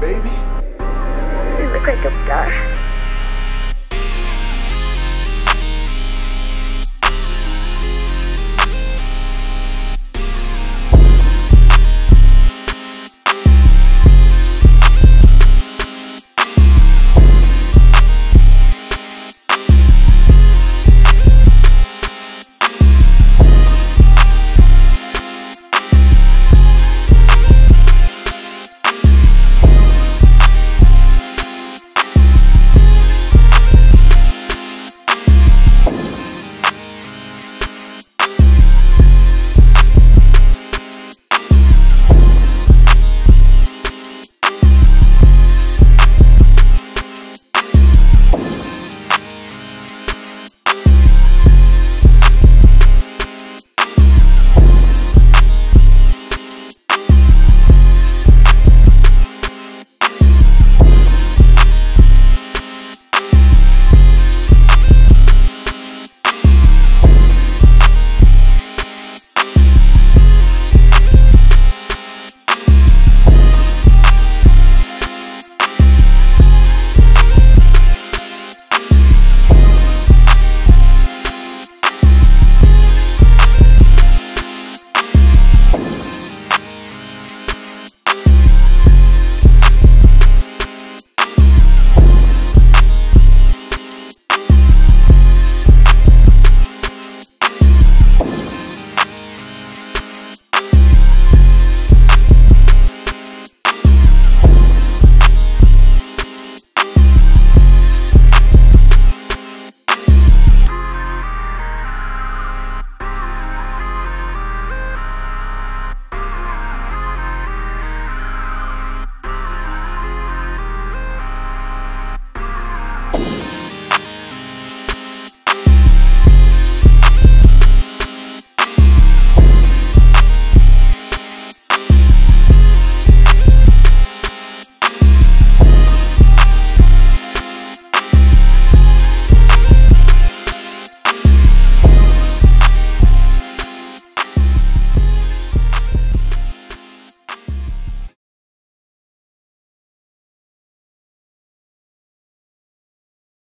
baby. You look like a star.